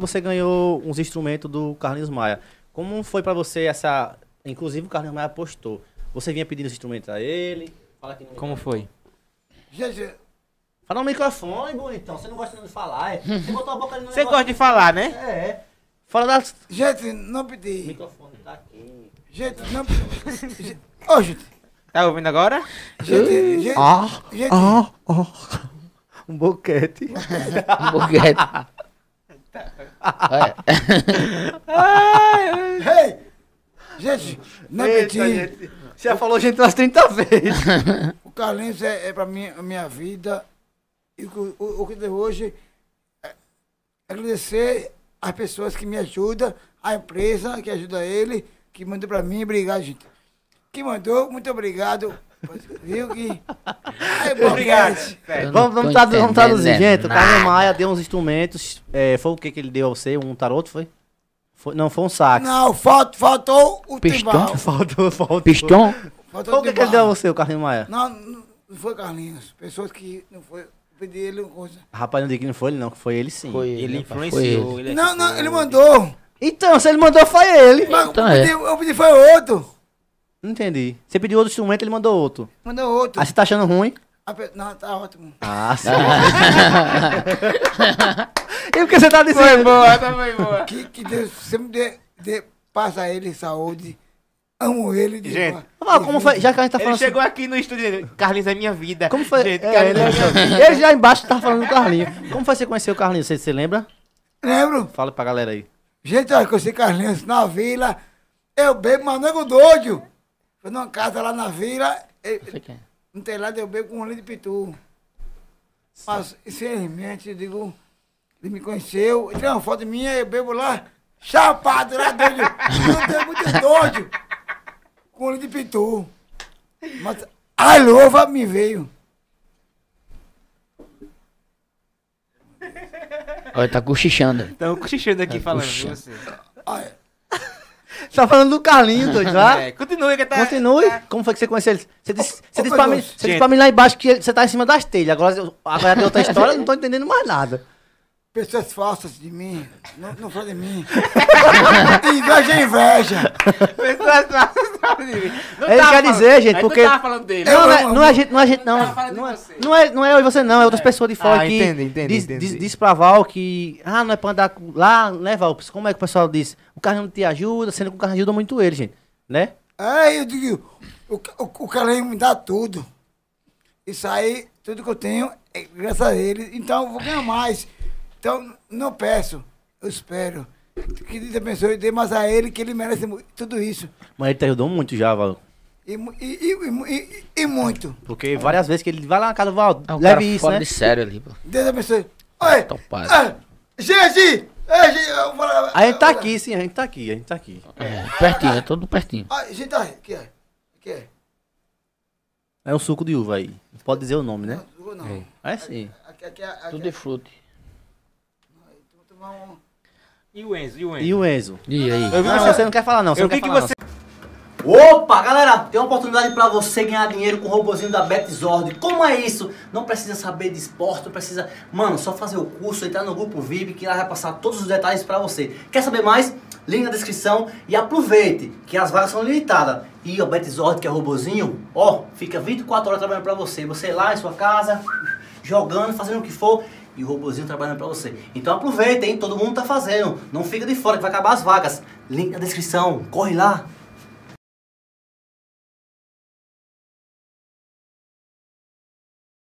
você ganhou uns instrumentos do Carlinhos Maia. Como foi pra você essa. Inclusive o Carlinhos Maia postou. Você vinha pedindo os instrumentos a ele. Fala aqui no Como foi? Gente, Fala no microfone, bonitão. Você não gosta de falar, é? Você botou a boca ali no Você gosta de falar, né? É. Fala das. gente, não pedi. microfone tá aqui. Gente, não pedi. Gente, Ô, gente. Tá ouvindo agora? Gente, gente, Ah, gente, ah, ah. Um boquete. Boquete. Hey! Gente, não pedi. gente. Você já falou gente umas 30 vezes. O Carlinhos é, é pra mim a minha vida. E o, que- o, o que deu hoje é agradecer as pessoas que me ajudam, a empresa que ajuda ele, que mandou pra mim. Obrigado, gente. Que mandou, muito obrigado. Viu que. É bom, Obrigado. não vamos, vamos, tradu- vamos traduzir. O. Carlinhos Maia deu uns instrumentos. É, foi o que que ele deu a você? Um taroto, foi? Foi- não, foi um sax. Não, falta, faltou o Pistão? timbal. Faltou, faltou. Pistão? Faltou o que, que ele deu a você, o Carlinhos Maia? Não, não não foi Carlinhos. Pessoas que não foi. Eu pedi ele uma coisa. Rapaz, não diga que não foi ele, não, que foi ele sim. Foi Ele foi influenciou. ele. Ele Não, não, ajudou. ele mandou. Então, se ele mandou, foi ele. Mas Então eu, é. pedi, eu pedi foi outro. Não entendi. Você pediu outro instrumento, ele mandou outro. Mandou outro. Aí você tá achando ruim? Não, tá ótimo. Ah, sim. e o que você tá Foi dizendo? boa, tá foi boa. Que, que Deus sempre dê, dê, passa a ele saúde. Amo ele. de- Gente, Ah, como foi? Já que a gente tá Ele falando. chegou aqui no estúdio dele. Carlinhos é minha vida. Como foi? Gente, É, Carlinhos ele, é minha vida. ele já embaixo tava falando do Carlinhos. Como foi você conhecer o Carlinhos? Você, você lembra? Lembro? Fala pra galera aí. Gente, olha, conheci Carlinhos na vila. Eu bebo, mas nego doido. Foi numa casa lá na vila. ele- é. No telhado eu bebo com um de pitu. Mas, infelizmente, eu digo, ele me conheceu, ele tirou uma foto minha, eu bebo lá, chapado lá doido. Eu tenho muito doido. Com um litro de pitu. Mas a louva me veio. Olha, tá cochichando. Então, cochichando aqui falando de você. Olha, Você tá falando do Carlinhos, doido, tá? É, continue que tá... Continue. tá- Como foi que você conheceu ele? Você disse, você Ô, disse, pra, mim, você disse pra mim lá embaixo que ele- você tá em cima das telhas. Agora, agora tem outra história, eu não tô entendendo mais nada. pessoas falsas de mim, não, não fala de mim. inveja é inveja. Pessoas falsas Não Ele tava quer dizer, gente, porque- Não tava falando dele. Não, não é, amo. não é a gente, não é a gente, não. De Não é, você. não é, não é eu e você, não. É outras pessoas de fora Ah, que entendi, entendi, diz, entendi. diz, diz pra Val que, ah, não é pra andar lá, né, Val? Como é que o pessoal diz? O carro não te ajuda, sendo que o carro ajuda muito ele, gente. Né? É, eu digo, o, o, o cara me dá tudo. Isso aí, tudo que eu tenho, é graças a ele. Então, eu vou ganhar mais. Então, não peço, eu espero. Que Deus abençoe dê mais a ele, que ele merece tudo isso. Mas ele te ajudou muito já, Val. E, e, e, e mu- muito. Porque várias vezes que ele vai lá na casa do Val, É um leve cara isso, fora né? de sério ali, pô. Deus abençoe. Oi! Topado. Ah, gente! Falar- A gente tá aqui, sim, a gente tá aqui, a gente tá aqui. É, pertinho, é todo pertinho. Ah, gente, olha, que é? Que é? É um suco de uva aí. Não pode dizer o nome, né? Não, não. É sim. Aqui, aqui, aqui, Tudo de fruta. Vou tomar um... E o Enzo, e o Enzo? E o Enzo? E aí? Eu vi Não, você- você não quer falar não, você Eu não quer vi que falar você... Opa, galera, tem uma oportunidade pra você ganhar dinheiro com o robozinho da Betzord. Como é isso? Não precisa saber de esporte, não precisa... Mano, só fazer o curso, entrar no grupo VIP que lá vai passar todos os detalhes pra você. Quer saber mais? Link na descrição e aproveite, que as vagas são limitadas. E o Betzord, que é robozinho, ó, fica 24 horas trabalhando pra você. Você lá em sua casa, jogando, fazendo o que for, e o robozinho trabalhando pra você. Então aproveita, hein? Todo mundo tá fazendo. Não fica de fora que vai acabar as vagas. Link na descrição. Corre lá.